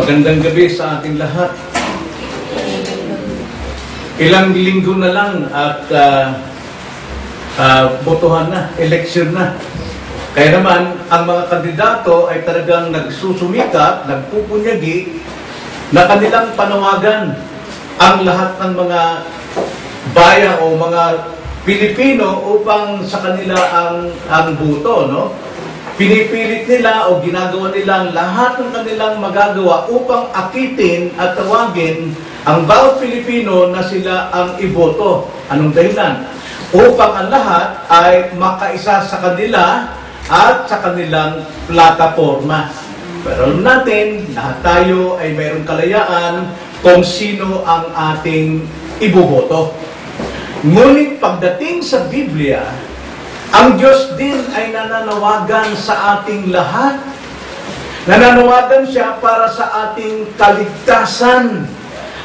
Magandang gabi sa ating lahat. Ilang linggo na lang at uh, uh, botohan na, election na. Kaya naman, ang mga kandidato ay talagang nagsusumikap, nagpupunyagi na kanilang panawagan ang lahat ng mga bayan o mga Pilipino upang sa kanila ang ang buto, no? Pinipilit nila o ginagawa nila ang lahat ng kanilang magagawa upang akitin at tawagin ang bawat Pilipino na sila ang iboto. Anong dahilan? Upang ang lahat ay makaisa sa kanila at sa kanilang plataforma. Pero alam natin, lahat tayo ay mayroong kalayaan kung sino ang ating iboboto. Ngunit pagdating sa Biblia, ang Diyos din ay nananawagan sa ating lahat. Nananawagan siya para sa ating kaligtasan.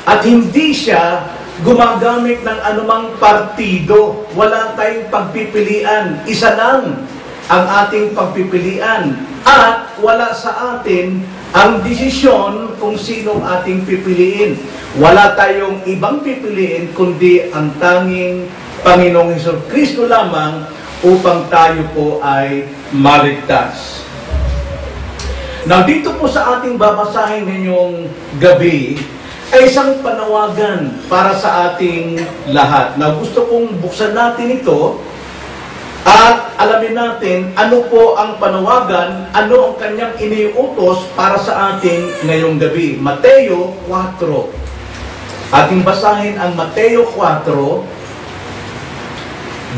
At hindi siya gumagamit ng anumang partido. Wala tayong pagpipilian. Isa lang ang ating pagpipilian. At wala sa atin ang desisyon kung sinong ating pipiliin. Wala tayong ibang pipiliin kundi ang tanging Panginoong Hesus Kristo lamang upang tayo po ay maligtas. Now, dito po sa ating babasahin ngayong gabi, ay isang panawagan para sa ating lahat. Now, gusto kong buksan natin ito at alamin natin ano po ang panawagan, ano ang kanyang iniutos para sa atin ngayong gabi. Mateo 4. Ating basahin ang Mateo 4,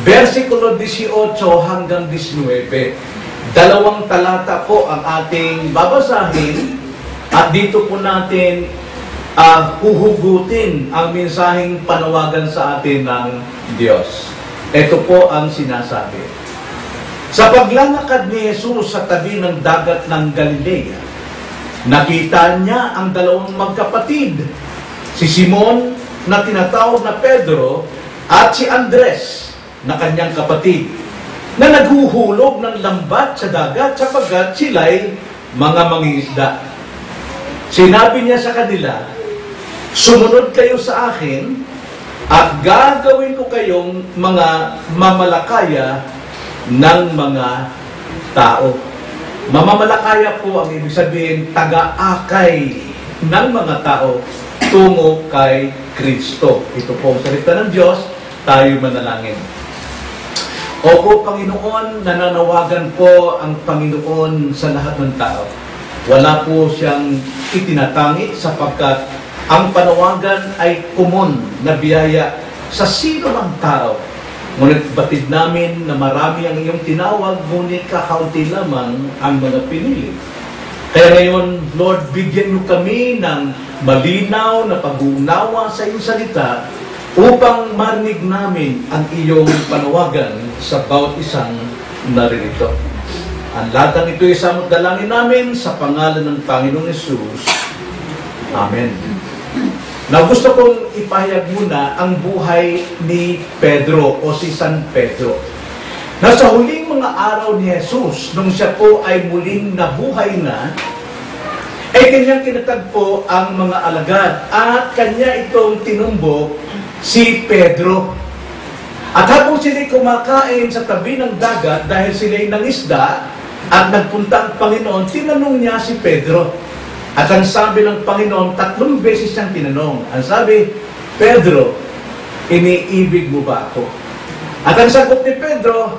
versikulo 18 hanggang 19. Dalawang talata po ang ating babasahin at dito po natin uh, huhugutin ang mensaheng panawagan sa atin ng Diyos. Ito po ang sinasabi. Sa paglalakad ni Jesus sa tabi ng dagat ng Galilea, nakita niya ang dalawang magkapatid, si Simon na tinatawag na Pedro at si Andres na kanyang kapatid na naghuhulog ng lambat sa dagat sapagkat sila'y mga mangingisda. Sinabi niya sa kanila, Sumunod kayo sa akin at gagawin ko kayong mga mamalakaya ng mga tao. Mamamalakaya po ang ibig sabihin taga-akay ng mga tao tungo kay Kristo. Ito po ang salita ng Diyos, tayo manalangin. Opo, Panginoon, nananawagan po ang Panginoon sa lahat ng tao. Wala po siyang itinatangi sapagkat ang panawagan ay kumon na biyaya sa sino mang tao. Ngunit batid namin na marami ang iyong tinawag, ngunit kakaunti lamang ang mga pinili. Kaya ngayon, Lord, bigyan niyo kami ng malinaw na pag-uunawa sa iyong salita upang marinig namin ang iyong panawagan sa bawat isang naririto. Ang latang ito ay samot dalangin namin sa pangalan ng Panginoong Yesus. Amen. Now, gusto kong ipahayag muna ang buhay ni Pedro o si San Pedro. Nasa huling mga araw ni Jesus, nung siya po ay muling nabuhay na, ay kanyang kinatagpo ang mga alagad at kanya itong tinumbok si Pedro. At habang sila'y kumakain sa tabi ng dagat dahil sila'y nangisda at nagpunta ang Panginoon, tinanong niya si Pedro. At ang sabi ng Panginoon, tatlong beses siyang tinanong. Ang sabi, Pedro, iniibig mo ba ako? At ang sagot ni Pedro,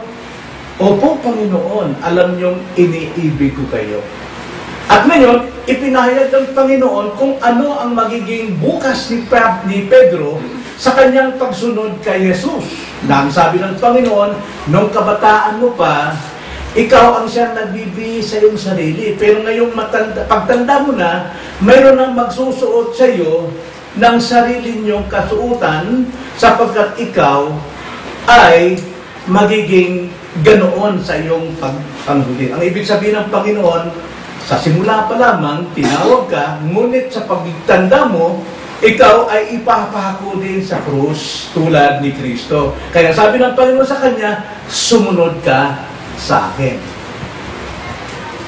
Opo, Panginoon, alam niyong iniibig ko kayo. At ngayon, ipinahayag ng Panginoon kung ano ang magiging bukas ni, Pedro sa kanyang pagsunod kay Jesus. Na ang sabi ng Panginoon, nung kabataan mo pa, ikaw ang siyang nagbibigay sa iyong sarili. Pero ngayong matanda, pagtanda mo na, mayroon nang magsusuot sa iyo ng sarili niyong kasuutan sapagkat ikaw ay magiging ganoon sa iyong pagpanghuli. Ang ibig sabihin ng Panginoon, sa simula pa lamang, tinawag ka, ngunit sa pagtanda mo, ikaw ay ipapako din sa krus tulad ni Kristo. Kaya sabi ng Panginoon sa kanya, sumunod ka sa akin.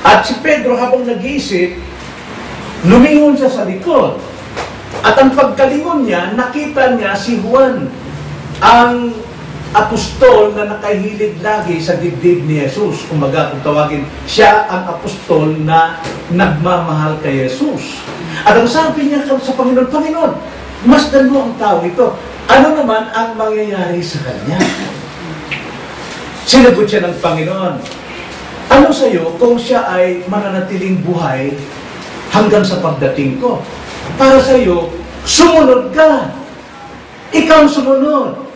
At si Pedro habang nag-iisip, lumingon siya sa likod. At ang pagkalingon niya, nakita niya si Juan, ang apostol na nakahilig lagi sa dibdib ni Jesus. Kumaga, kung tawagin, siya ang apostol na nagmamahal kay Jesus. At ang sabi niya sa Panginoon, Panginoon, masdan mo ang tao ito. Ano naman ang mangyayari sa kanya? Sinagot siya ng Panginoon, ano sa iyo kung siya ay mananatiling buhay hanggang sa pagdating ko? Para sa iyo, sumunod ka. Ikaw sumunod.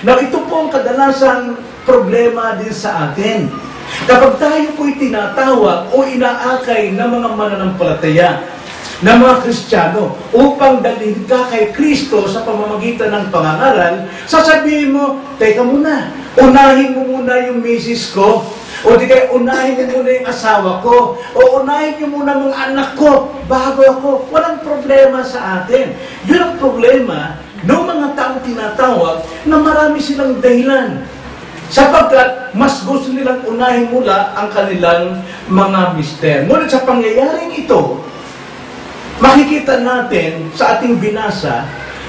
Now, ito po ang kadalasang problema din sa atin. Kapag tayo po'y tinatawag o inaakay ng mga mananampalataya, ng mga Kristiyano, upang dalhin ka kay Kristo sa pamamagitan ng pangangaral, sasabihin mo, teka muna, unahin mo muna yung misis ko, o di kaya unahin mo muna yung asawa ko, o unahin mo muna mga anak ko, bago ako. Walang problema sa atin. Yun ang problema ng mga taong tinatawag na marami silang dahilan. Sapagkat mas gusto nilang unahin mula ang kanilang mga mister. Ngunit sa pangyayaring ito, makikita natin sa ating binasa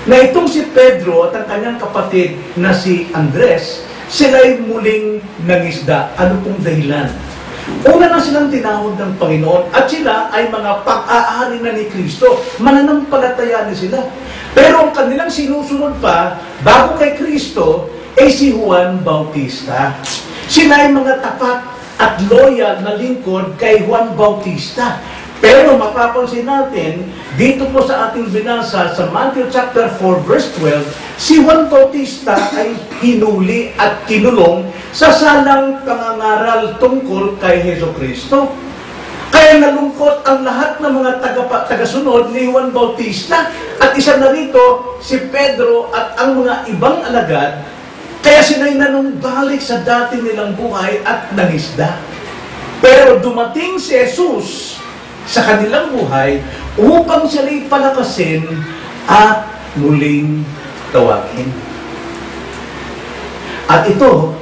na itong si Pedro at ang kanyang kapatid na si Andres, sila'y muling nangisda. Ano pong dahilan? Una na silang tinawag ng Panginoon at sila ay mga pag-aari na ni Kristo. Mananampalataya na sila. Pero ang kanilang sinusunod pa, bago kay Kristo, ay si Juan Bautista. Sila ay mga tapat at loyal na lingkod kay Juan Bautista. Pero mapapansin natin, dito po sa ating binasa sa Matthew chapter 4 verse 12, si Juan Bautista ay hinuli at kinulong sa salang pangangaral tungkol kay Heso Kristo. Kaya nalungkot ang lahat ng mga taga tagasunod ni Juan Bautista at isa na rito si Pedro at ang mga ibang alagad kaya sila'y nanumbalik sa dati nilang buhay at nangisda. Pero dumating si Jesus sa kanilang buhay upang sila'y palakasin at muling tawagin. At ito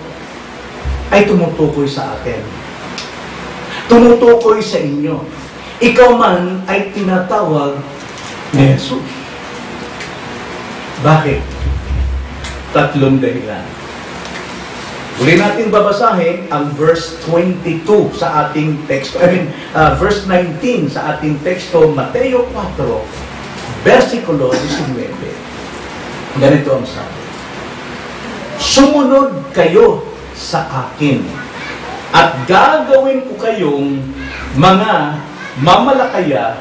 ay tumutukoy sa atin. Tumutukoy sa inyo. Ikaw man ay tinatawag ni Jesus. Bakit? Tatlong dahilan. Uli natin babasahin ang verse 22 sa ating teksto. I mean, uh, verse 19 sa ating teksto, Mateo 4, versikulo 19. Ganito ang sabi. Sumunod kayo sa akin at gagawin ko kayong mga mamalakaya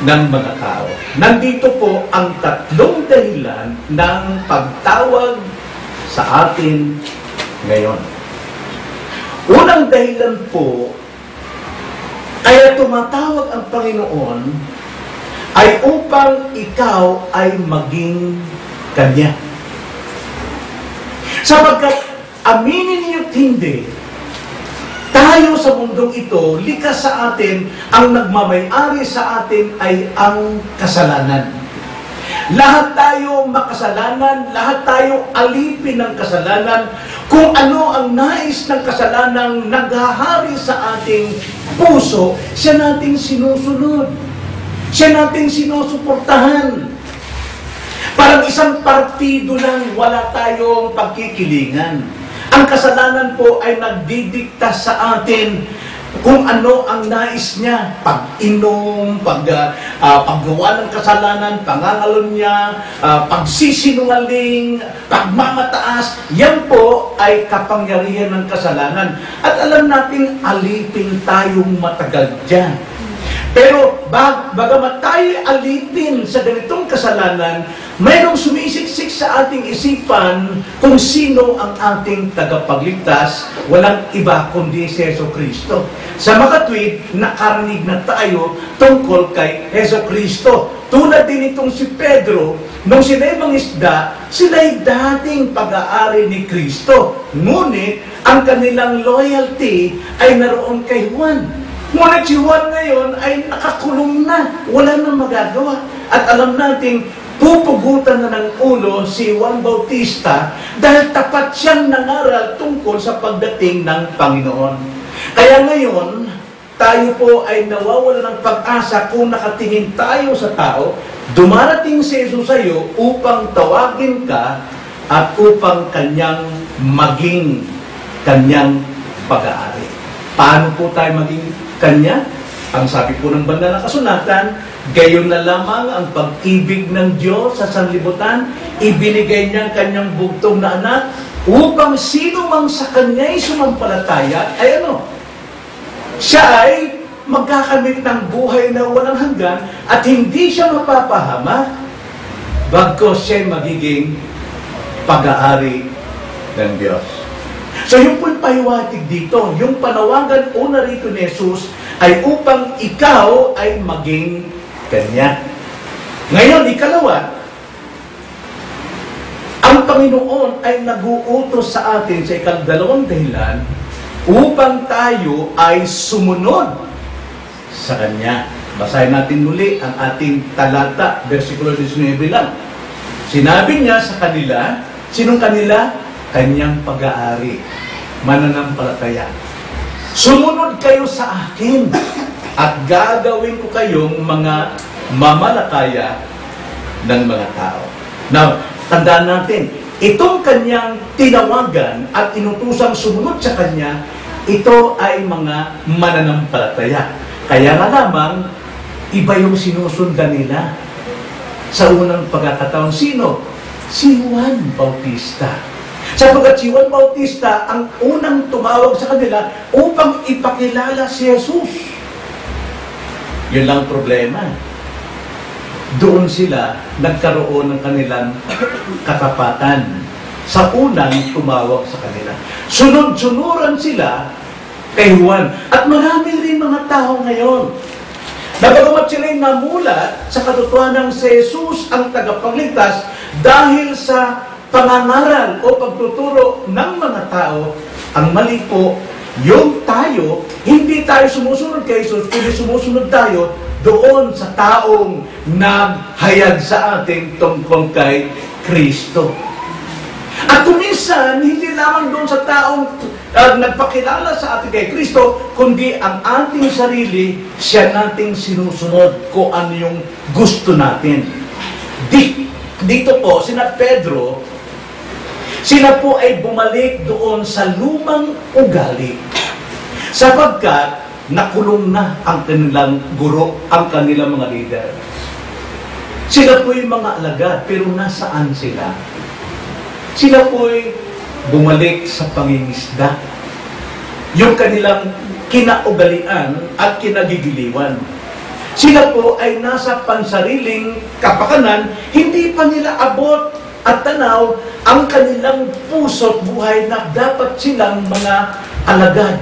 ng mga tao. Nandito po ang tatlong dahilan ng pagtawag sa atin ngayon. Unang dahilan po, kaya tumatawag ang Panginoon ay upang ikaw ay maging Kanya. Sapagkat aminin niyo't hindi, tayo sa mundong ito, likas sa atin, ang nagmamayari sa atin ay ang kasalanan. Lahat tayo makasalanan, lahat tayo alipin ng kasalanan. Kung ano ang nais ng kasalanang naghahari sa ating puso, siya nating sinusunod. Siya nating sinusuportahan. Parang isang partido lang, wala tayong pagkikilingan. Ang kasalanan po ay nagdidikta sa atin kung ano ang nais niya, pag-inom, pag, uh, paggawa ng kasalanan, pangangalon niya, uh, pagsisinungaling, pagmamataas, yan po ay kapangyarihan ng kasalanan. At alam natin, alipin tayong matagal dyan. Pero bag, bagamat tayo alipin sa ganitong kasalanan, mayroong sumisiksik sa ating isipan kung sino ang ating tagapagligtas, walang iba kundi si Yeso Kristo. Sa makatwid, nakarinig na tayo tungkol kay Yeso Kristo. Tulad din itong si Pedro, nung sila'y mangisda, sila'y dating pag-aari ni Kristo. Ngunit, ang kanilang loyalty ay naroon kay Juan. Ngunit si Juan ngayon ay nakakulong na. Wala nang magagawa. At alam nating pupugutan na ng ulo si Juan Bautista dahil tapat siyang nangaral tungkol sa pagdating ng Panginoon. Kaya ngayon, tayo po ay nawawala ng pag-asa kung nakatingin tayo sa tao, dumarating si Jesus sa iyo upang tawagin ka at upang kanyang maging kanyang pag-aari. Paano po tayo maging kanya? Ang sabi po ng banda ng kasunatan, gayon na lamang ang pag-ibig ng Diyos sa sanlibutan, ibinigay niya ang kanyang bugtong na anak upang sino mang sa kanya'y sumampalataya ay ano? Siya ay magkakamit ng buhay na walang hanggan at hindi siya mapapahama bagkos siya magiging pag-aari ng Diyos. So yung po'y pahiwatig dito, yung panawagan una rito ni Jesus ay upang ikaw ay maging kanya. Ngayon, ikalawa, ang Panginoon ay naguutos sa atin sa ikaldalawang dahilan upang tayo ay sumunod sa Kanya. Basahin natin muli ang ating talata, versikulo 19 lang. Sinabi niya sa kanila, sinong kanila? Kanyang pag-aari, mananampalataya. Sumunod kayo sa akin at gagawin ko kayong mga mamalakaya ng mga tao. Now, tandaan natin, itong kanyang tinawagan at inutusang sumunod sa kanya, ito ay mga mananampalataya. Kaya nga lamang, iba yung sinusundan nila. Sa unang pagkakataon, sino? Si Juan Bautista. Sapagkat si Juan Bautista ang unang tumawag sa kanila upang ipakilala si Jesus. Yun lang ang problema. Doon sila nagkaroon ng kanilang katapatan sa unang tumawag sa kanila. Sunod-sunuran sila kay Juan. At marami rin mga tao ngayon. Nabagamat sila'y namulat sa katotohanan si Jesus ang tagapagligtas dahil sa pangangaral o pagtuturo ng mga tao, ang mali po, yung tayo, hindi tayo sumusunod kay Jesus, kundi sumusunod tayo doon sa taong naghayag sa atin tungkol kay Kristo. At kuminsan, hindi lamang doon sa taong uh, nagpakilala sa atin kay Kristo, kundi ang ating sarili, siya nating sinusunod kung ano yung gusto natin. Di, dito po, sina Pedro, sila po ay bumalik doon sa lumang ugali. Sapagkat nakulong na ang kanilang guro, ang kanilang mga leader. Sila po yung mga alagad, pero nasaan sila? Sila po ay bumalik sa pangingisda. Yung kanilang kinaugalian at kinagigiliwan. Sila po ay nasa pansariling kapakanan, hindi pa nila abot at tanaw ang kanilang puso at buhay na dapat silang mga alagad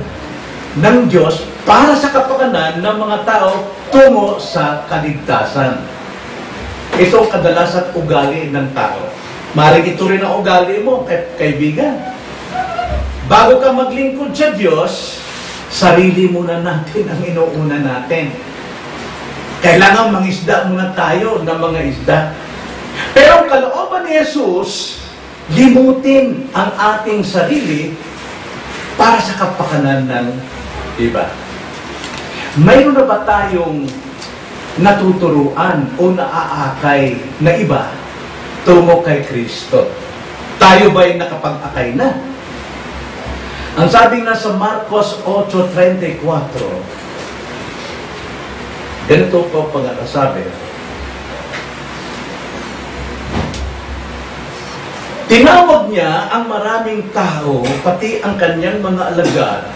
ng Diyos para sa kapakanan ng mga tao tungo sa kaligtasan. Ito ang kadalasan ugali ng tao. Maring ito rin ang ugali mo, kaibigan. Bago ka maglingkod sa Diyos, sarili muna natin ang inuuna natin. Kailangan mangisda muna tayo ng mga isda. Pero ang kalooban ni Jesus, limutin ang ating sarili para sa kapakanan ng iba. Mayroon na ba tayong natuturuan o naaakay na iba tungo kay Kristo? Tayo ba'y nakapag-akay na? Ang sabi nga sa Marcos 8.34, ganito po pagkakasabi, Tinawag niya ang maraming tao, pati ang kanyang mga alagad,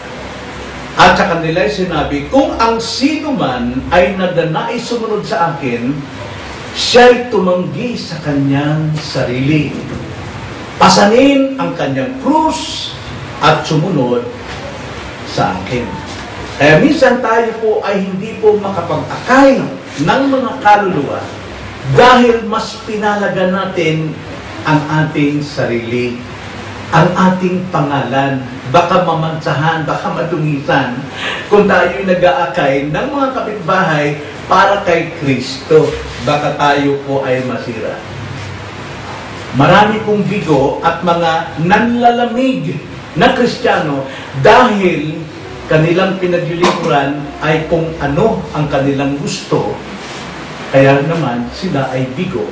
at sa kanila ay sinabi, kung ang sino man ay nadanais sumunod sa akin, siya'y tumanggi sa kanyang sarili. Pasanin ang kanyang krus at sumunod sa akin. Kaya minsan tayo po ay hindi po makapag-akay ng mga kaluluwa dahil mas pinalaga natin ang ating sarili, ang ating pangalan, baka mamansahan, baka madungisan, kung tayo'y nag-aakay ng mga kapitbahay para kay Kristo, baka tayo po ay masira. Marami pong bigo at mga nanlalamig na Kristiyano dahil kanilang pinaglilingkuran ay kung ano ang kanilang gusto, kaya naman sila ay bigo.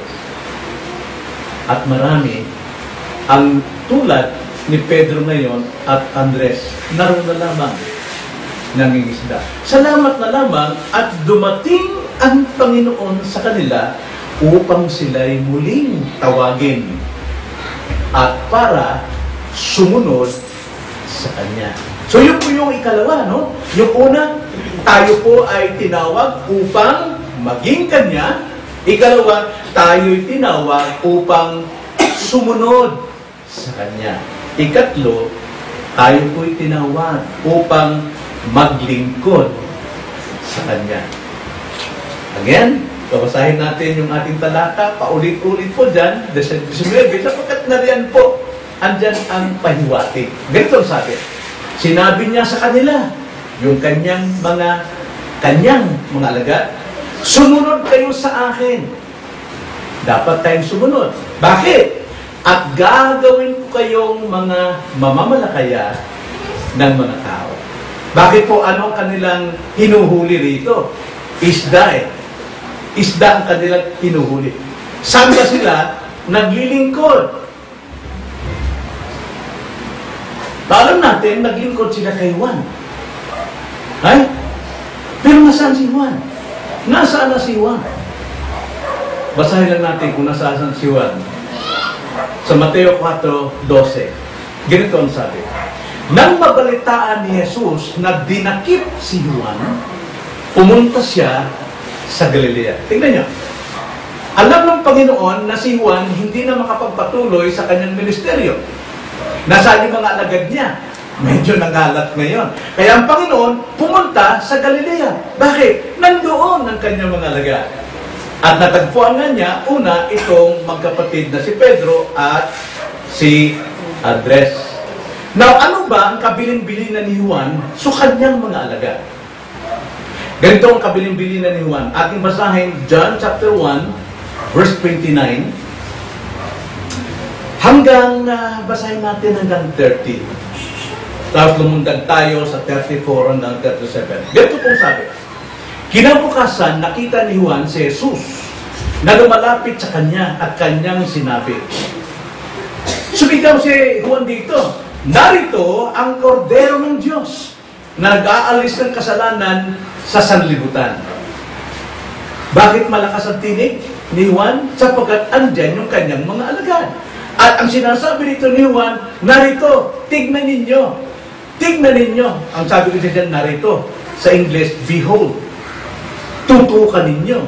At marami ang tulad ni Pedro ngayon at Andres, naroon na lamang nangingisda. Salamat na lamang at dumating ang Panginoon sa kanila upang sila'y muling tawagin at para sumunod sa Kanya. So yun po yung ikalawa, no? Yung una, tayo po ay tinawag upang maging Kanya. Ikalawa, tayo'y tinawag upang sumunod sa Kanya. Ikatlo, tayo po'y tinawag upang maglingkod sa Kanya. Again, babasahin natin yung ating talata, paulit-ulit po dyan, 19, sapagkat nariyan po, andyan ang pahiwati. Ganito ang sabi. Sinabi niya sa kanila, yung kanyang mga, kanyang mga alagad, sumunod kayo sa akin. Dapat tayong sumunod. Bakit? At gagawin ko kayong mga mamamalakaya ng mga tao. Bakit po anong kanilang hinuhuli rito? Isda eh. Isda ang kanilang hinuhuli. Saan ba sila naglilingkod? Alam natin, naglingkod sila kay Juan. Ay? Pero nasaan si Juan? Nasaan na si Juan? Basahin lang natin kung nasaan si Juan. Sa Mateo 4.12. Ganito ang sabi. Nang mabalitaan ni Jesus na dinakip si Juan, pumunta siya sa Galilea. Tingnan niyo. Alam ng Panginoon na si Juan hindi na makapagpatuloy sa kanyang ministeryo. Nasaan yung mga alagad niya? Medyo nangalat ngayon. Kaya ang Panginoon pumunta sa Galilea. Bakit? Nandoon ang kanyang mga alagad. At natagpuan nga niya, una, itong magkapatid na si Pedro at si Andres. Now, ano ba ang kabilin-bilinan ni Juan sa kanyang mga alagad? Ganito ang kabilin-bilinan ni Juan. Ating basahin, John chapter 1, verse 29. Hanggang, uh, basahin natin hanggang 30. Tapos lumundag tayo sa 34 hanggang 37. Ganito pong sabi. Kinabukasan, nakita ni Juan si Jesus na lumalapit sa kanya at kanyang sinabi. Sumigaw si Juan dito, narito ang kordero ng Diyos na nag-aalis ng kasalanan sa sanlibutan. Bakit malakas ang tinig ni Juan? Sapagkat andyan yung kanyang mga alagad. At ang sinasabi nito ni Juan, narito, tignan ninyo. Tignan ninyo. Ang sabi ko dyan, narito. Sa English, behold tutukan ninyo.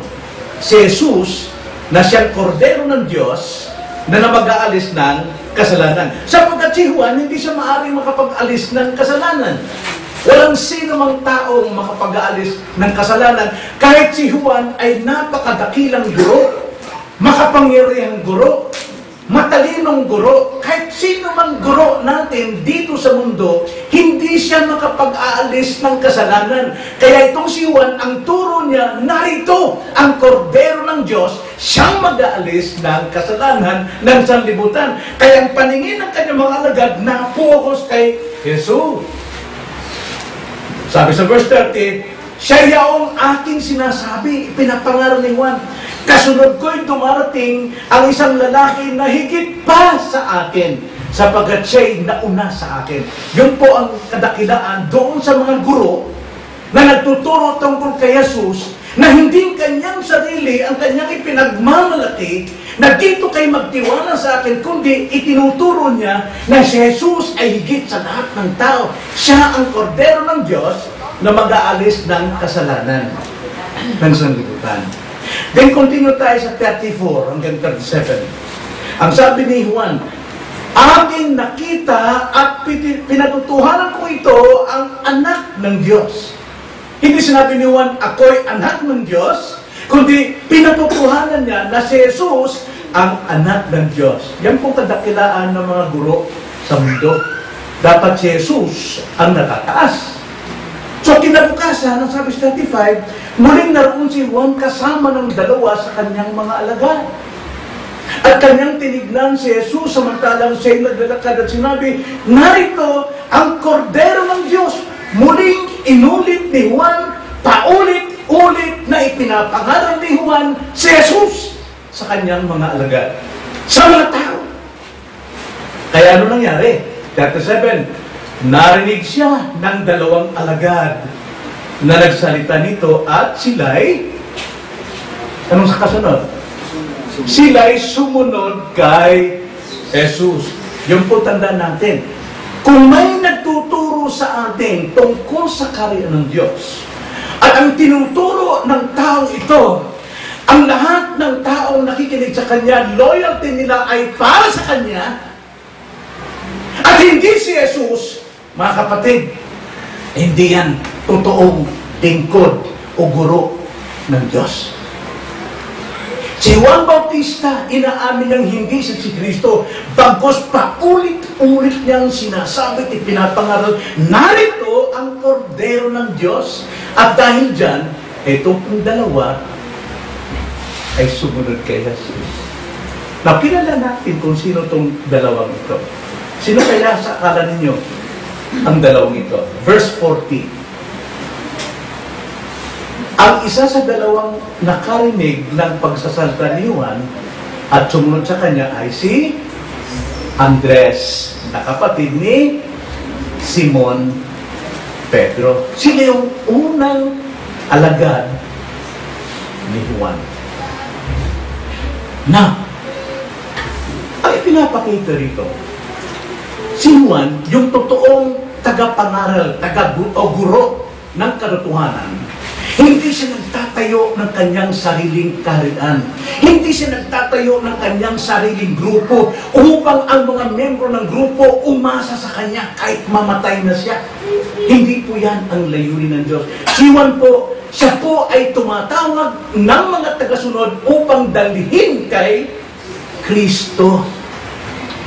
Si Jesus, na siyang kordero ng Diyos, na namag-aalis ng kasalanan. Sapagkat si Juan, hindi siya maaaring makapag-alis ng kasalanan. Walang sino mang taong makapag-aalis ng kasalanan. Kahit si Juan ay napakadakilang guro, makapangyarihang guro, matalinong guro, kahit sino mang guro natin dito sa mundo, hindi siya makapag-aalis ng kasalanan. Kaya itong si Juan, ang turo niya, narito ang kordero ng Diyos, siyang mag-aalis ng kasalanan ng sanlibutan. Kaya ang paningin ng kanyang mga alagad, na-focus kay Jesus. Sabi sa verse 30, siya yaong aking sinasabi, pinapangaral ni Juan. Kasunod ko'y dumarating ang isang lalaki na higit pa sa akin sapagkat siya'y nauna sa akin. Yun po ang kadakilaan doon sa mga guro na nagtuturo tungkol kay Jesus na hindi kanyang sarili ang kanyang ipinagmamalaki na dito kay magtiwala sa akin, kundi itinuturo niya na si Jesus ay higit sa lahat ng tao. Siya ang kordero ng Diyos na mag-aalis ng kasalanan ng sanlibutan. Then continue tayo sa 34 hanggang 37. Ang sabi ni Juan, aking nakita at pinatutuhanan ko ito ang anak ng Diyos. Hindi sinabi ni Juan, ako'y anak ng Diyos, kundi pinatutuhanan niya na si Jesus ang anak ng Diyos. Yan po kadakilaan ng mga guro sa mundo. Dapat si Jesus ang natataas. So kinabukasan, ang sabi sa 35, muling naroon si Juan kasama ng dalawa sa kanyang mga alagad. At kanyang tinignan si Jesus samantalang siya'y naglalakad at sinabi, Narito ang kordero ng Diyos, muling inulit ni Juan, paulit-ulit na ipinapangaral ni Juan si Jesus sa kanyang mga alagad. Sa mga tao. Kaya ano nangyari? 37, narinig siya ng dalawang alagad na nagsalita nito at sila'y anong kasunod? Sila'y sumunod kay Jesus. Yung po tanda natin. Kung may nagtuturo sa atin tungkol sa karya ng Diyos, at ang tinuturo ng taong ito, ang lahat ng taong nakikinig sa Kanya, loyalty nila ay para sa Kanya, at hindi si Jesus, mga kapatid, hindi yan totoong lingkod o guro ng Diyos. Si Juan Bautista, inaamin niyang hindi siya si Kristo, bagos paulit-ulit niyang sinasabi at pinapangaral, narito ang kordero ng Diyos. At dahil dyan, itong dalawa ay sumunod kay Jesus. Now, natin kung sino itong dalawang ito. Sino kaya sa akala ninyo ang dalawang ito? Verse 40. Ang isa sa dalawang nakarinig ng pagsasalta ni Juan at sumunod sa kanya ay si Andres, na kapatid ni Simon Pedro. Sila yung unang alagad ni Juan. Na, ang ipinapakita rito, si Juan, yung totoong tagapangaral, taga o guro ng katotohanan, hindi siya nagtatayo ng kanyang sariling kaharian. Hindi siya nagtatayo ng kanyang sariling grupo upang ang mga membro ng grupo umasa sa kanya kahit mamatay na siya. Hindi po yan ang layunin ng Diyos. Si Juan po, siya po ay tumatawag ng mga tagasunod upang dalhin kay Kristo.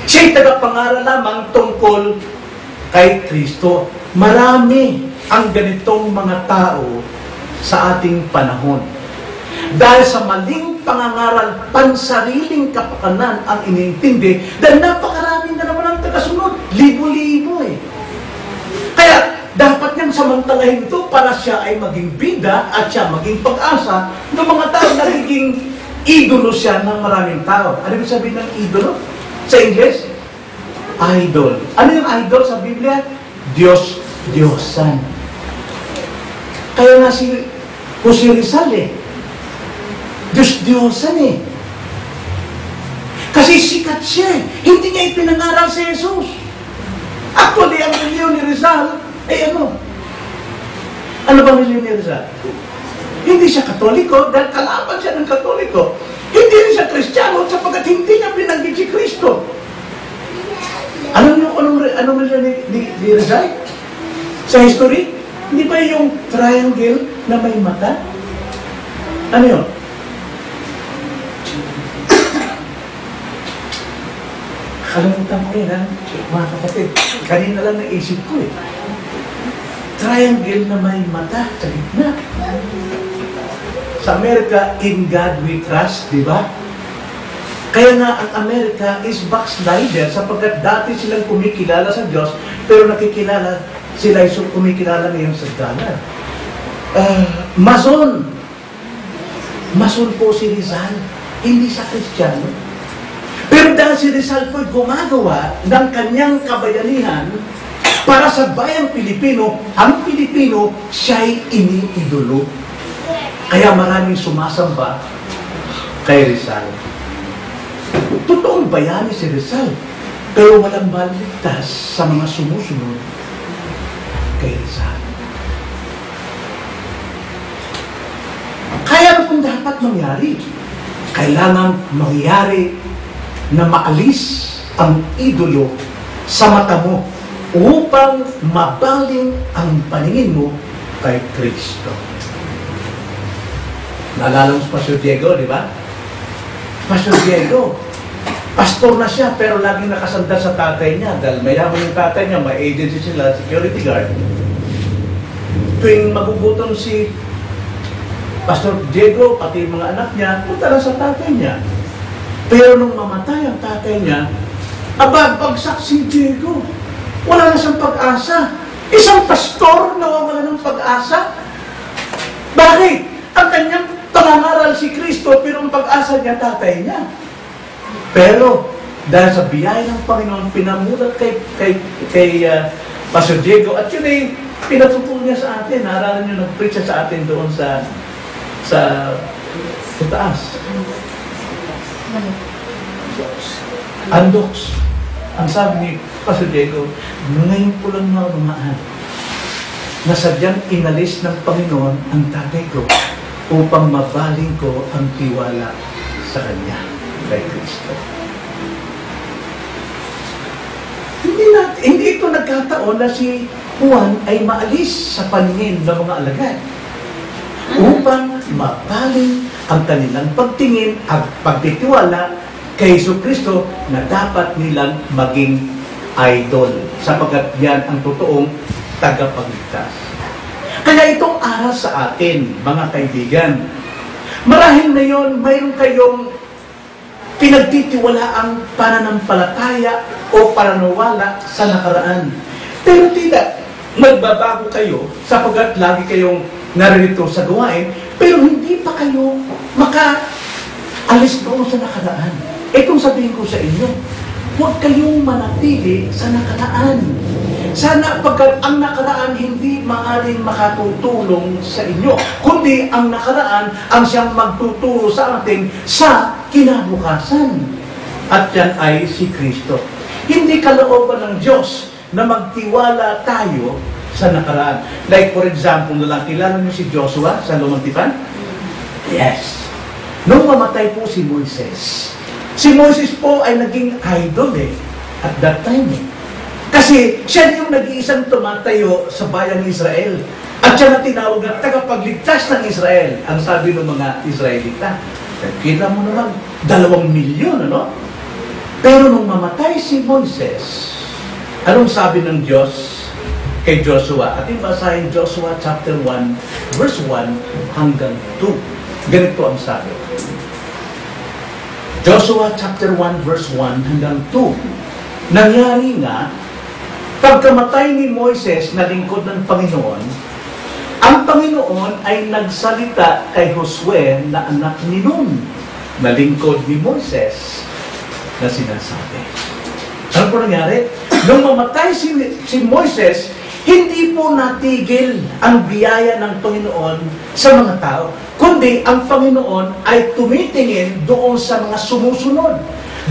Siya'y tagapangaral lamang tungkol kay Kristo. Marami ang ganitong mga tao sa ating panahon. Dahil sa maling pangangaral, pansariling kapakanan ang iniintindi, dahil napakarami na naman ang tagasunod, libo-libo eh. Kaya, dapat niyang samantalahin ito para siya ay maging bida at siya maging pag-asa ng mga tao nagiging idolo siya ng maraming tao. Ano ibig sabihin ng idolo? Sa English? Idol. Ano yung idol sa Biblia? Diyos, Diyosan. Kaya nga si Jose Rizal eh. Diyos-Diyosan eh. Kasi sikat siya eh. Hindi niya ipinangaral si Jesus. Actually, ang reliyon ni Rizal, eh ano? Ano ba reliyon ni Rizal? Hindi siya katoliko dahil kalaban siya ng katoliko. Hindi rin siya kristyano sapagkat hindi niya binanggit si Kristo. Alam niyo kung anong, anong ni, ni, ni Rizal? Sa history? Hindi ba yung triangle na may mata? Ano yun? Kalimutan ko rin, ha? Mga kapatid, kanina lang naisip ko eh. Triangle na may mata sa gitna. Sa Amerika, in God we trust, di ba? Kaya nga ang Amerika is backslider sapagkat dati silang kumikilala sa Diyos pero nakikilala sila ay kumikilala ngayon sa dollar. Uh, Mason. Mason po si Rizal. Hindi sa Kristiyano. Pero dahil si Rizal po gumagawa ng kanyang kabayanihan para sa bayang Pilipino, ang Pilipino siya'y iniidolo. Kaya maraming sumasamba kay Rizal. Totoong bayani si Rizal, pero walang maligtas sa mga sumusunod kay Rizal. Kaya kung dapat mangyari? Kailangan mangyari na maalis ang idolo sa mata mo upang mabaling ang paningin mo kay Kristo. Naalala mo si Pastor Diego, di ba? Pastor Diego, pastor na siya pero laging nakasandal sa tatay niya dahil mayaman yung tatay niya, may agency sila, security guard. Tuwing magugutom si Pastor Diego, pati mga anak niya, punta lang sa tatay niya. Pero nung mamatay ang tatay niya, aba, bagsak si Diego. Wala na siyang pag-asa. Isang pastor na wala ng pag pag-asa? Bakit? Ang kanyang pangangaral si Kristo, pero ang pag-asa niya, tatay niya. Pero, dahil sa biyaya ng Panginoon, pinamulat kay, kay, kay uh, Pastor Diego, ay pinatutulong niya sa atin. Naaralan niyo, nag-preach sa atin doon sa sa, sa taas. Andox. Ang sabi ni Pastor Diego, ngayon po lang naunaan na sadyang inalis ng Panginoon ang tatay ko upang mabaling ko ang tiwala sa Kanya, kay Kristo. Hindi, na, hindi ito nagkataon na si Juan ay maalis sa paningin ng mga alagad upang mabaling ang kanilang pagtingin at pagtitiwala kay Heso Kristo na dapat nilang maging idol sapagkat yan ang totoong tagapagligtas. Kaya itong aral sa atin, mga kaibigan, marahil na yon mayroon kayong pinagtitiwalaang pananampalataya o pananawala sa nakaraan. Pero tidak, magbabago kayo sapagkat lagi kayong naririto sa gawain, pero hindi pa kayo maka-alis doon sa nakaraan. Itong sabihin ko sa inyo, huwag kayong manatili sa nakaraan. Sana pagkat ang nakaraan hindi maaring makatutulong sa inyo, kundi ang nakaraan ang siyang magtuturo sa atin sa kinabukasan. At yan ay si Kristo. Hindi kalooban ng Diyos na magtiwala tayo sa nakaraan. Like for example, na lang, kilala niyo si Joshua sa Lumang Tipan? Yes. Nung mamatay po si Moises, si Moses po ay naging idol eh, at that time eh. Kasi siya yung nag-iisang tumatayo sa bayang Israel. At siya na tinawag na tagapagligtas ng Israel. Ang sabi ng mga Israelita. Kita mo naman, dalawang milyon, ano? Pero nung mamatay si Moises, anong sabi ng Diyos kay Joshua? Ating basahin Joshua chapter 1, verse 1 hanggang 2. Ganito ang sabi. Joshua chapter 1, verse 1 hanggang 2. Nangyari nga, pagkamatay ni Moises na lingkod ng Panginoon, ang Panginoon ay nagsalita kay Josue na anak ni Nun, na lingkod ni Moises, na sinasabi. Ano po nangyari? Nung mamatay si, si Moises, hindi po natigil ang biyaya ng Panginoon sa mga tao, kundi ang Panginoon ay tumitingin doon sa mga sumusunod,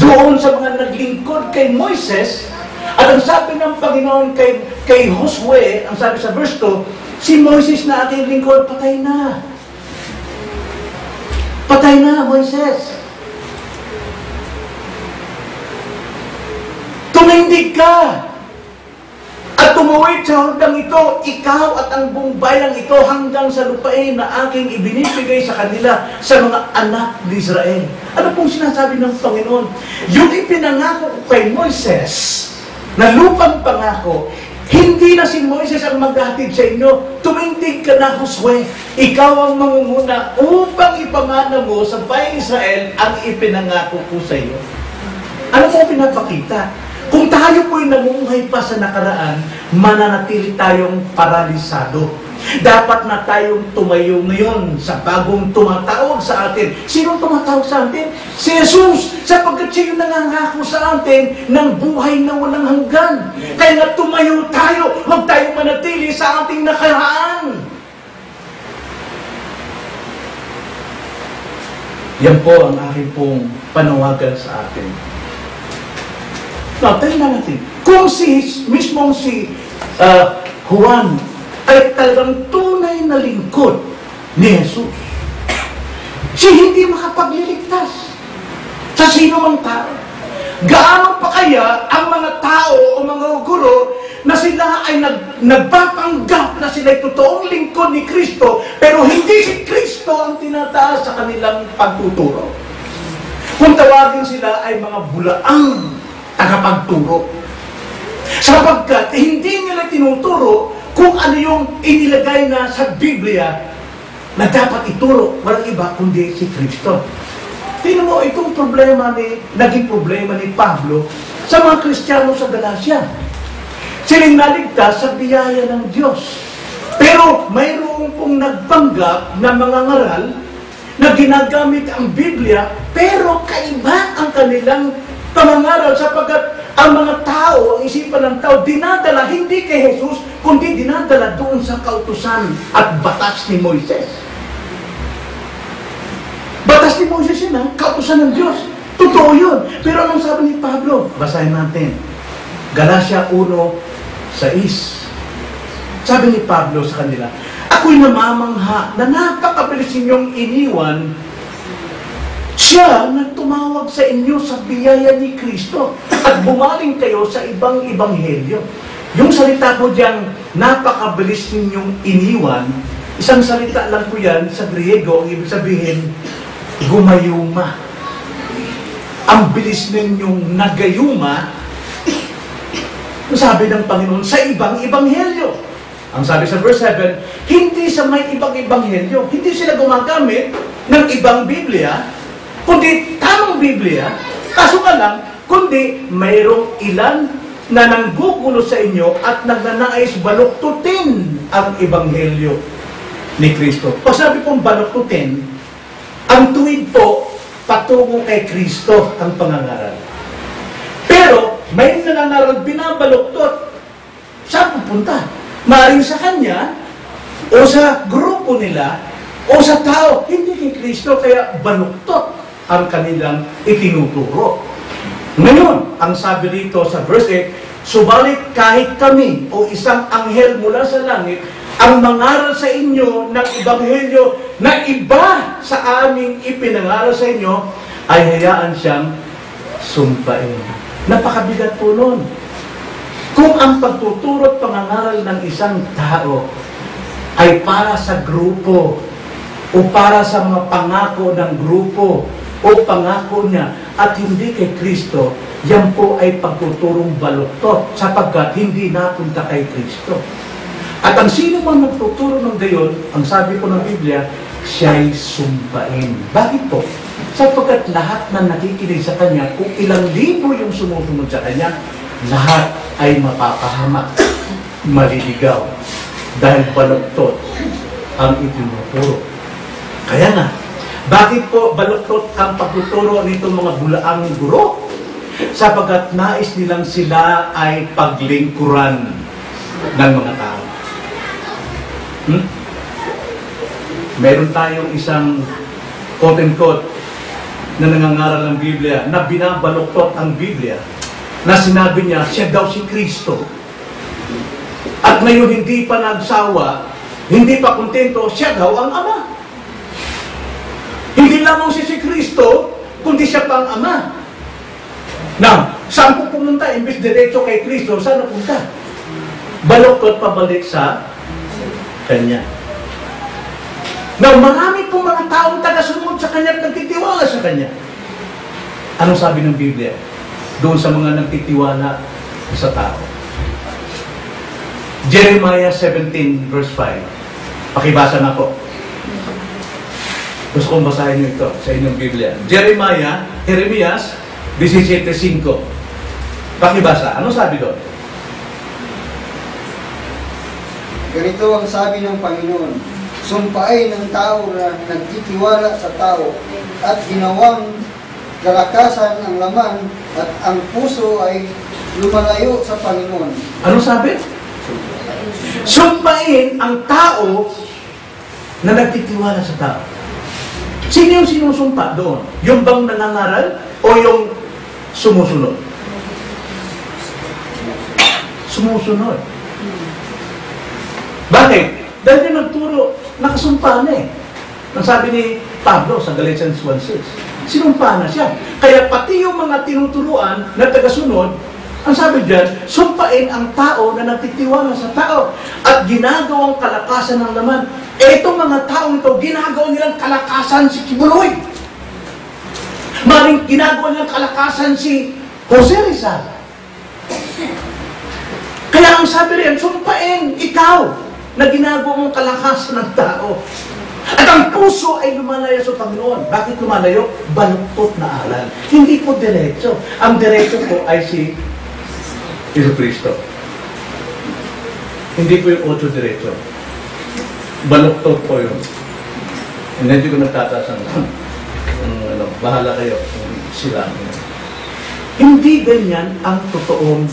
doon sa mga naglingkod kay Moises, at ang sabi ng Panginoon kay, kay Josue, ang sabi sa verse 2, si Moises na ating lingkod, patay na. Patay na, Moises. Tumindig ka! At tumuwid sa hanggang ito, ikaw at ang buong bayan ito hanggang sa lupain na aking ibinibigay sa kanila sa mga anak ni Israel. Ano pong sinasabi ng Panginoon? Yung ipinangako ko kay Moises, na lupang pangako, hindi na si Moises ang maghatid sa inyo. Tumindig ka na, Josue. Ikaw ang mangunguna upang ipangana mo sa bayang Israel ang ipinangako ko sa iyo. Ano po pinapakita? Kung tayo po'y namumuhay pa sa nakaraan, mananatili tayong paralisado. Dapat na tayong tumayo ngayon sa bagong tumatawag sa atin. Sino tumatawag sa atin? Si Jesus! Sapagkat siya yung nangangako sa atin ng buhay na walang hanggan. Kaya nga tumayo tayo, huwag tayong manatili sa ating nakaraan. Yan po ang aking pong panawagan sa atin. Now, tingnan natin. Kung si, mismong si uh, Juan ay talagang tunay na lingkod ni Jesus, si hindi makapagliligtas sa sino mang tao. Gaano pa kaya ang mga tao o mga guro na sila ay nag, nagpapanggap na sila ay totoong lingkod ni Kristo pero hindi si Kristo ang tinataas sa kanilang pagtuturo. Kung tawagin sila ay mga bulaang tagapagturo. Sapagkat hindi nila tinuturo kung ano yung inilagay na sa Biblia na dapat ituro. Walang iba kundi si Kristo. Tingnan mo, itong problema ni, naging problema ni Pablo sa mga Kristiyano sa Galacia. Silang naligtas sa biyaya ng Diyos. Pero mayroon pong nagpanggap na mga ngaral na ginagamit ang Biblia, pero kaiba ang kanilang pangangaral sapagkat ang mga tao, ang isipan ng tao, dinadala hindi kay Jesus, kundi dinadala doon sa kautusan at batas ni Moises. Batas ni Moises yun, ha? kautusan ng Diyos. Totoo yun. Pero anong sabi ni Pablo? Basahin natin. Galatia 1, 6. Sabi ni Pablo sa kanila, Ako'y namamangha na napakabilis ninyong iniwan siya na tumawag sa inyo sa biyaya ni Kristo at bumaling kayo sa ibang ibanghelyo. Yung salita ko diyang napakabilis ninyong iniwan, isang salita lang po yan sa Griego, ang ibig sabihin, gumayuma. Ang bilis ninyong nagayuma, sabi ng Panginoon, sa ibang ibanghelyo. Ang sabi sa verse 7, hindi sa may ibang ibanghelyo, hindi sila gumagamit ng ibang Biblia, kundi tamang Biblia, kaso ka lang, kundi mayroong ilan na nanggugulo sa inyo at nagnanais baluktutin ang Ebanghelyo ni Kristo. Pag sabi pong baluktutin, ang tuwid po patungo kay Kristo ang pangangaral. Pero may nangangaral binabaluktot. Saan pupunta? Maring sa kanya, o sa grupo nila, o sa tao, hindi kay Kristo, kaya baluktot ang kanilang itinuturo. Ngayon, ang sabi dito sa verse 8, Subalit kahit kami o isang anghel mula sa langit ang mangaral sa inyo ng ebanghelyo na iba sa aming ipinangaral sa inyo, ay hayaan siyang sumpain. Napakabigat po nun. Kung ang pagtuturo at pangangaral ng isang tao ay para sa grupo o para sa mga pangako ng grupo o pangako niya at hindi kay Kristo, yan po ay pagtuturong baluktot sapagkat hindi napunta kay Kristo. At ang sino man nagtuturo ng gayon, ang sabi po ng Biblia, siya'y sumpain. Bakit po? Sapagkat lahat na nakikinig sa Kanya, kung ilang libo yung sumusunod sa Kanya, lahat ay mapapahamak, maliligaw, dahil baluktot ang itinuturo. Kaya nga, bakit po baluktot ang pagtuturo nitong mga bulaang guro? Sapagkat nais nilang sila ay paglingkuran ng mga tao. Hmm? Meron tayong isang quote-and-quote na nangangaral ng Biblia na binabaluktot ang Biblia na sinabi niya, siya daw si Kristo. At ngayon hindi pa nagsawa, hindi pa kontento, siya daw ang Ama. Hindi lamang siya si Kristo, kundi siya pa ang Ama. Now, saan po pumunta? Imbis diretso kay Kristo, saan napunta? Baluktot pabalik sa Kanya. Now, marami pong mga taong taga-sunod sa Kanya at nagtitiwala sa Kanya. Anong sabi ng Biblia? Doon sa mga nagtitiwala sa tao. Jeremiah 17 verse 5. Pakibasa na po. Gusto kong basahin niyo ito sa inyong Biblia. Jeremiah, Jeremias 17.5. Pakibasa. Ano sabi doon? Ganito ang sabi ng Panginoon, Sumpain ng tao na nagtitiwala sa tao at ginawang kalakasan ang laman at ang puso ay lumalayo sa Panginoon. Ano sabi? Sumpain ang tao na nagtitiwala sa tao. Sino yung sinusumpa doon? Yung bang nangangaral o yung sumusunod? Sumusunod. Bakit? Dahil yung nagturo, nakasumpa na eh. Ang sabi ni Pablo sa Galatians 1.6, sinumpa na siya. Kaya pati yung mga tinuturuan na tagasunod, ang sabi diyan, sumpain ang tao na nagtitiwala sa tao at ginagawang kalakasan ng laman. Itong mga taong ito, ginagawa nilang kalakasan si Kibuloy. Maring ginagawa nilang kalakasan si Jose Rizal. Kaya ang sabi rin, sumpain ikaw na ginagawa mong kalakasan ng tao. At ang puso ay lumalayo sa Panginoon. Bakit lumalayo? Baluktot na aral. Hindi po diretso. Ang diretso po ay si Jesu Cristo. Hindi po yung otro diretso. baluktot po yun. Hindi ko nagtataas ang, ang ano, bahala kayo kung sila. Hindi ganyan ang totoong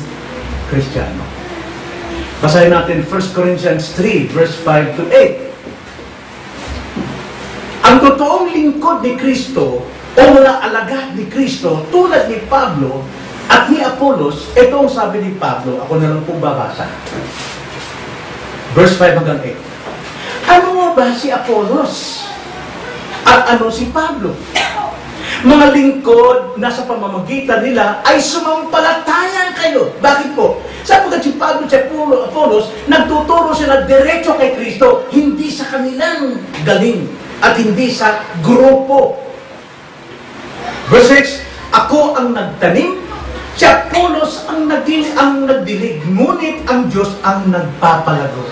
Kristiyano. Basahin natin 1 Corinthians 3, verse 5 to 8. Ang totoong lingkod ni Kristo o mga alagad ni Kristo tulad ni Pablo at ni Apollos, ito ang sabi ni Pablo, ako na lang pong babasa. Verse 5 hanggang 8. Ano nga ba si Apollos? At ano si Pablo? Mga lingkod na sa pamamagitan nila ay sumampalatayan kayo. Bakit po? Sapagkat si Pablo at si Apollos, nagtuturo sila diretso kay Kristo, hindi sa kanilang galing at hindi sa grupo. Verse 6, Ako ang nagtanim, si Apollos ang naging ang nagdilig, ngunit ang Diyos ang nagpapalago.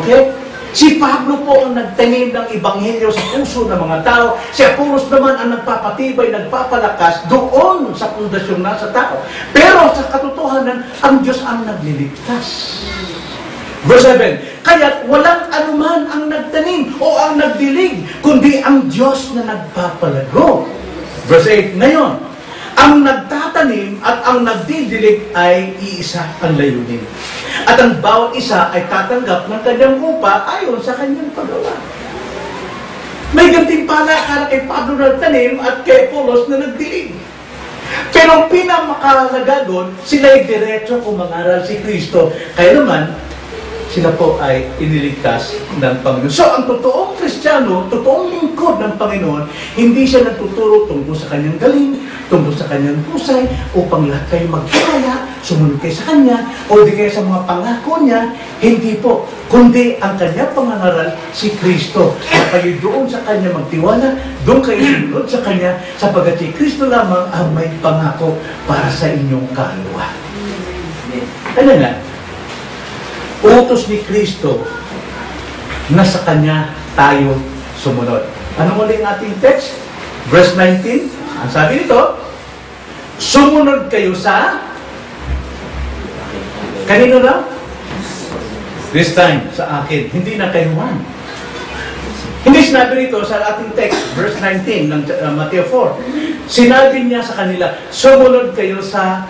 Okay? Si Pablo po ang nagtanim ng ebanghelyo sa puso ng mga tao. Si Apollos naman ang nagpapatibay, nagpapalakas doon sa pundasyon na sa tao. Pero sa katotohanan, ang Diyos ang nagliligtas. Verse 7, Kaya't walang anuman ang nagtanim o ang nagdilig, kundi ang Diyos na nagpapalago. Verse 8, Ngayon, ang nagtatanim at ang nagdidilig ay iisa ang layunin. At ang bawat isa ay tatanggap ng kanyang upa ayon sa kanyang paggawa. May gantimpala para kay Pablo na nagtanim at kay Apollos na nagdilig. Pero ang pinamakalagaga doon, sila'y diretso kung mangaral si Kristo. Kaya naman, sila po ay iniligtas ng Panginoon. So, ang totoong Kristiyano, totoong lingkod ng Panginoon, hindi siya nagtuturo tungkol sa kanyang galing, tungkol sa kanyang husay, upang lahat kayo magkaya, sumunod kayo sa Kanya, o di kayo sa mga pangako niya, hindi po. Kundi ang kanyang pangangaral, si Kristo. At kayo doon sa Kanya magtiwala, doon kayo sumunod sa Kanya, sapagat si Kristo lamang ang may pangako para sa inyong kaluluwa. Ano nga? utos ni Kristo na sa Kanya tayo sumunod. Ano muli ang ating text? Verse 19, ang sabi nito, sumunod kayo sa kanino na? This time, sa akin. Hindi na kay Juan. Hindi sinabi rito sa ating text, verse 19 ng uh, Matthew 4. Sinabi niya sa kanila, sumunod kayo sa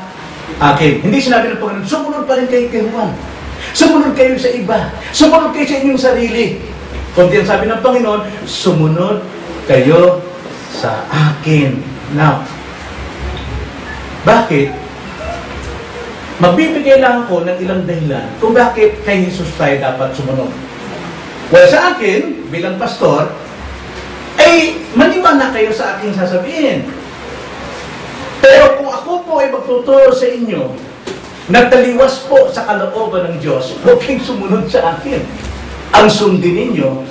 akin. Hindi sinabi ng Panginoon, sumunod pa rin kayo kay Juan. Sumunod kayo sa iba. Sumunod kayo sa inyong sarili. Kundi ang sabi ng Panginoon, sumunod kayo sa akin. Now, bakit? Magbibigay lang ako ng ilang dahilan kung bakit kay Jesus tayo dapat sumunod. Well, sa akin, bilang pastor, ay maniwala kayo sa aking sasabihin. Pero kung ako po ay magtuturo sa inyo, nagtaliwas po sa kalooban ng Diyos, huwag kayong sumunod sa akin. Ang sundin ninyo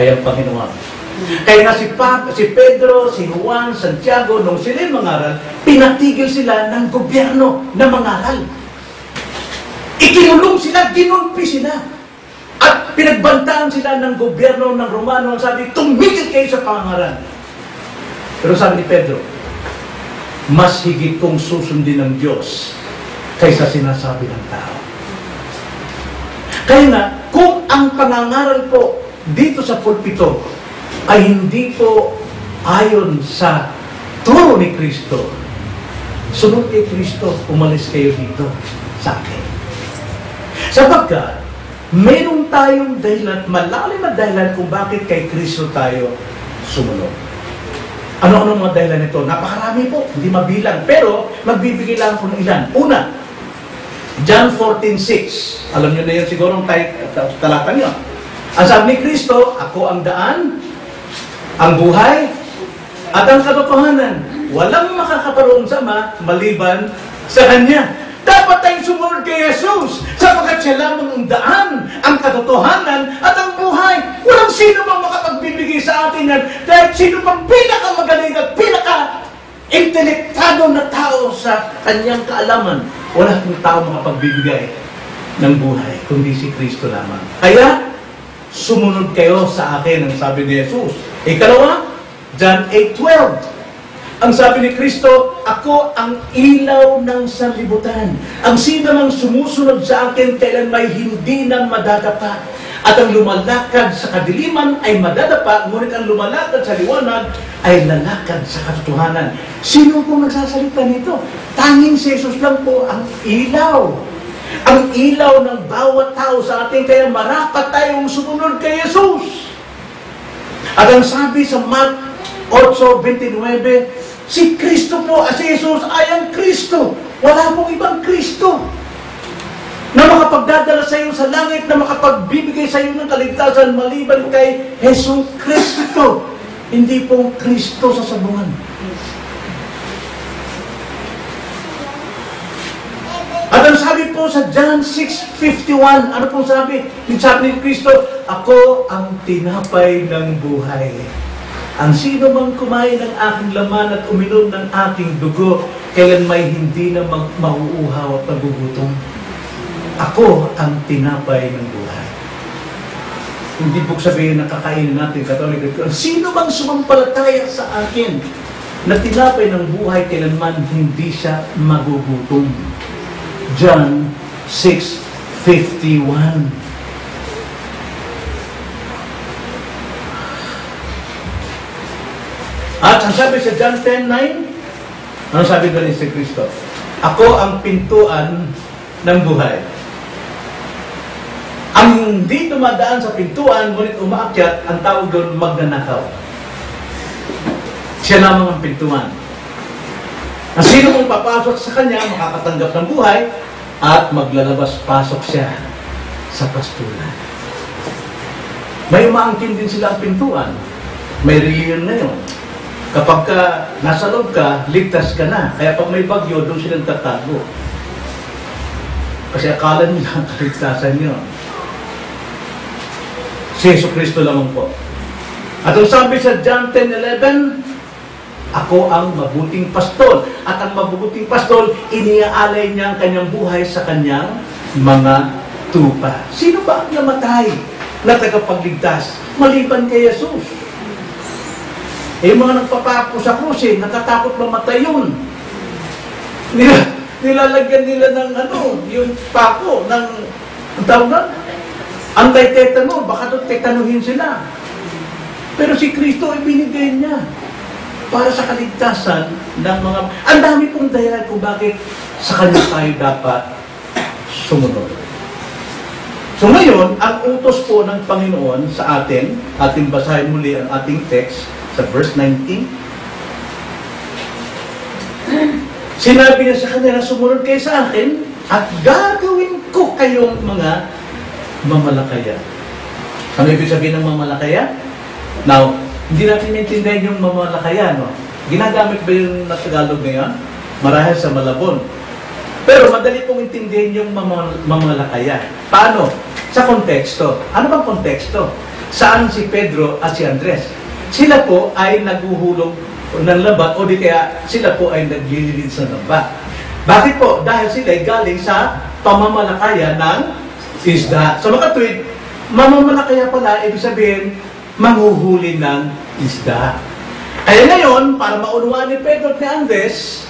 ay ang Panginoon. Kaya nga si, pa, si Pedro, si Juan, Santiago, nung sila mangaral, pinatigil sila ng gobyerno na mangaral. Ikinulong sila, ginulpi sila. At pinagbantaan sila ng gobyerno ng Romano ang sabi, tumigil kayo sa pangaral. Pero sabi ni Pedro, mas higit kong susundin ng Diyos kaysa sinasabi ng tao. Kaya nga, kung ang pangangaral po dito sa pulpito ay hindi po ayon sa turo ni Kristo, sunod kay Kristo, umalis kayo dito sa akin. Sapagkat, meron tayong dahilan, malalim na dahilan kung bakit kay Kristo tayo sumunod. Ano-ano mga dahilan nito? Napakarami po, hindi mabilang. Pero, magbibigay lang ako ng ilan. Una, John 14.6. Alam nyo na yun siguro ang talata nyo. Ang sabi ni Kristo, ako ang daan, ang buhay, at ang katotohanan. Walang makakaparoon sa ma, maliban sa Kanya. Dapat tayong sumunod kay Jesus sapagkat siya lamang ang daan, ang katotohanan, at ang buhay. Walang sino mang makapagbibigay sa atin yan dahil sino pang pinakamagaling at pinaka intelektado na tao sa kanyang kaalaman. Wala kang tao makapagbibigay ng buhay, kundi si Kristo lamang. Kaya, sumunod kayo sa akin, ang sabi ni Jesus. Ikalawa, John 8.12. Ang sabi ni Kristo, ako ang ilaw ng sanlibutan. Ang sino mang sumusunod sa akin, kailan may hindi na madadapa. At ang lumalakad sa kadiliman ay madadapa, ngunit ang lumalakad sa liwanag ay lalakad sa katotohanan. Sino po nagsasalita nito? Tanging si Jesus lang po ang ilaw. Ang ilaw ng bawat tao sa atin, kaya marapat tayong sumunod kay Jesus. At ang sabi sa Mark 8.29, si Kristo po, si Jesus ay ang Kristo. Wala pong ibang Kristo na makapagdadala sa iyo sa langit, na makapagbibigay sa iyo ng kaligtasan maliban kay Jesus Kristo. Hindi pong Kristo sa sabungan. At ang sabi sa John 6.51, ano pong sabi? Sabi ni Kristo, Ako ang tinapay ng buhay. Ang sino mang kumain ng aking laman at uminom ng aking dugo, kailan may hindi na mag mauuhaw at magugutom. Ako ang tinapay ng buhay. Hindi po sabihin na kakainin natin katolik. Sino bang sumampalataya sa akin na tinapay ng buhay kailanman hindi siya magugutom? John 6.51 At ang sabi sa John 10.9, ano sabi doon si Kristo? Ako ang pintuan ng buhay. Ang hindi dumadaan sa pintuan, ngunit umaakyat, ang tawag doon magnanakaw. Siya lamang ang pintuan. Ang sino mong papasok sa kanya, makakatanggap ng buhay, at maglalabas-pasok siya sa pastulan. May umaangkin din sila ang pintuan. May reliyon na yun. Kapag ka nasa loob ka, ligtas ka na. Kaya pag may bagyo, doon silang tatago. Kasi akala nila kaligtasan yun. Si Yesu Kristo lamang po. At ang sabi sa John 10.11, Ako ang mabuting pastol. At ang mabuting pastol, iniaalay niya ang kanyang buhay sa kanyang mga tupa. Sino ba ang namatay na tagapagligtas? Maliban kay Jesus. Eh, mga nagpapako sa krus, eh, natatakot mamatay yun. Nila, nilalagyan nila ng ano, yung pako, ng, ang tawag na, anti-tetano, baka doon tetanuhin sila. Pero si Kristo ay binigay niya para sa kaligtasan ng mga... Ang dami pong dahilan kung bakit sa kanya tayo dapat sumunod. So ngayon, ang utos po ng Panginoon sa atin, ating basahin muli ang ating text sa verse 19. Sinabi niya sa kanila, sumunod kayo sa akin at gagawin ko kayong mga mamalakaya. Ano ibig sabihin ng mamalakaya? Now, hindi natin maintindihan yung mamalakaya, no? Ginagamit ba yung Tagalog ngayon? Marahil sa Malabon. Pero madali pong intindihin yung mamal- mamalakaya. Paano? Sa konteksto. Ano bang konteksto? Saan si Pedro at si Andres? Sila po ay naguhulog ng laba o di kaya sila po ay naglililid sa laba. Bakit po? Dahil sila ay galing sa pamamalakaya ng isda. Sa mga tweet, mamamalakaya pala, ibig sabihin, manghuhuli ng isda. Kaya ngayon, para maunawaan ni Pedro at ni Andres,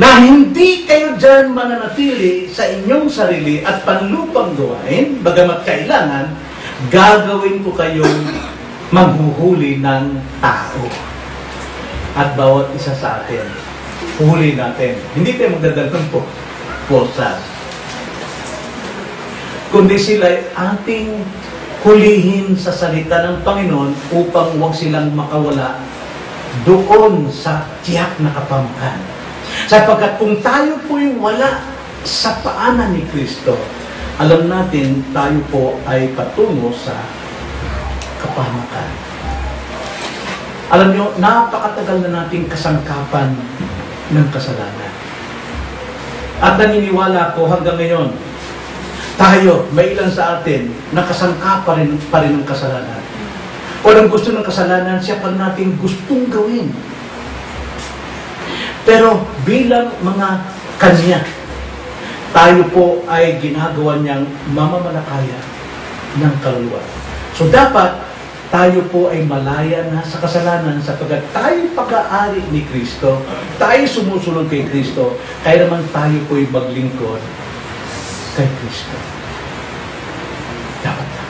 na hindi kayo dyan mananatili sa inyong sarili at panlupang gawain, bagamat kailangan, gagawin ko kayong maghuhuli ng tao. At bawat isa sa atin, huli natin. Hindi tayo magdadalang po, posas. Kundi sila ating hulihin sa salita ng Panginoon upang huwag silang makawala doon sa tiyak na kapamakan. Sapagkat kung tayo po'y wala sa paanan ni Kristo, alam natin tayo po ay patungo sa kapamakan. Alam nyo, napakatagal na nating kasangkapan ng kasalanan. At naniniwala ko hanggang ngayon, tayo, may ilan sa atin, nakasangka pa rin, pa rin ng kasalanan. O ang gusto ng kasalanan, siya pa natin gustong gawin. Pero bilang mga kanya, tayo po ay ginagawa niyang mamamalakaya ng kaluluwa. So dapat tayo po ay malaya na sa kasalanan sapagkat tayo pag-aari ni Kristo, tayo sumusunod kay Kristo, kaya naman tayo po ay maglingkod kay Kristo. Dapat na.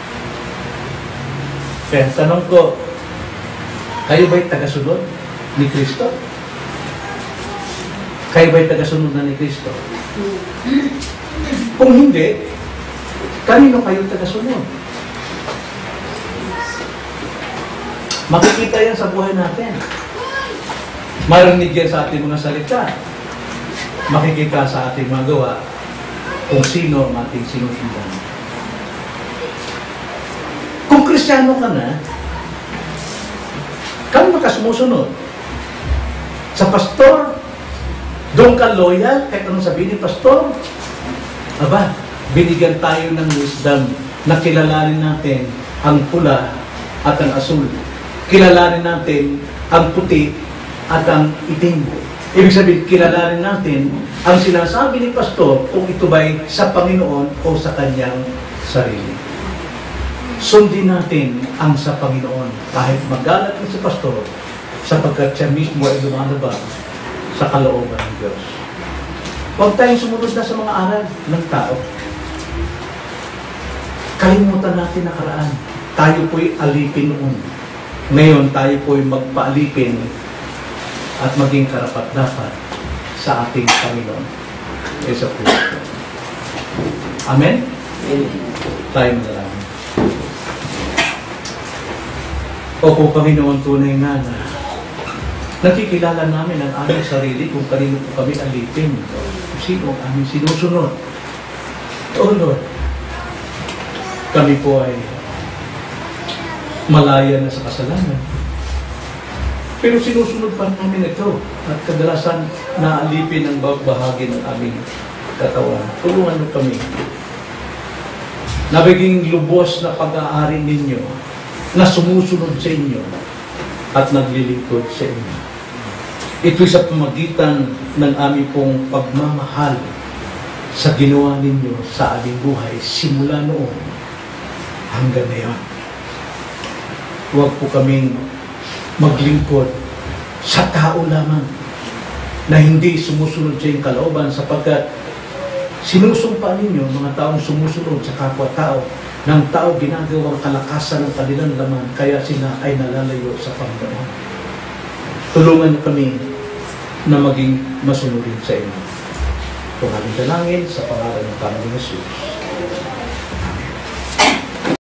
Kaya tanong ko, kayo ba'y tagasunod ni Kristo? Kayo ba'y tagasunod na ni Kristo? Kung hindi, kanino kayo tagasunod? Makikita yan sa buhay natin. Marinig yan sa ating mga salita. Makikita sa ating mga gawa kung sino ang ating sinusundan. Kung kristyano ka na, kang makasumusunod. Sa pastor, doon ka loyal, kahit anong sabihin ni pastor, aba, binigyan tayo ng wisdom na kilalanin natin ang pula at ang asul. Kilalanin natin ang puti at ang itim. Ibig sabihin, kilalanin natin ang sinasabi ni pastor kung ito ba'y sa Panginoon o sa kanyang sarili. Sundin natin ang sa Panginoon kahit magalat sa pastor sapagkat siya mismo ay lumalabas sa kalooban ng Diyos. Huwag tayong sumunod na sa mga aral ng tao. Kalimutan natin nakaraan. Tayo po'y alipin noon. Ngayon tayo po'y magpaalipin at maging karapat-dapat sa ating Panginoon. Yeso Cristo. Amen? Tayo manalangin. Opo, Panginoon, tunay na na nakikilala namin ang aming sarili kung kanino po kami alipin. Sino ang aming sinusunod. Oh Lord, kami po ay malaya na sa kasalanan. Pero sinusunod pa namin ito at kadalasan naalipin ang bahagi ng aming katawan. Tulungan mo kami. Nabiging lubos na pag-aari ninyo na sumusunod sa inyo at naglilingkod sa inyo. Ito'y sa pamagitan ng aming pong pagmamahal sa ginawa ninyo sa aming buhay simula noon hanggang ngayon. Huwag po kaming maglingkod sa tao lamang na hindi sumusunod sa iyong kalooban sapagkat sinusumpa ninyo mga taong sumusunod sa kapwa-tao ng tao ginagawang kalakasan ng kanilang laman kaya sila ay nalalayo sa Panginoon. Tulungan kami na maging masunodin sa inyo. Kung aming dalangin sa pangalan ng Panginoon Jesus.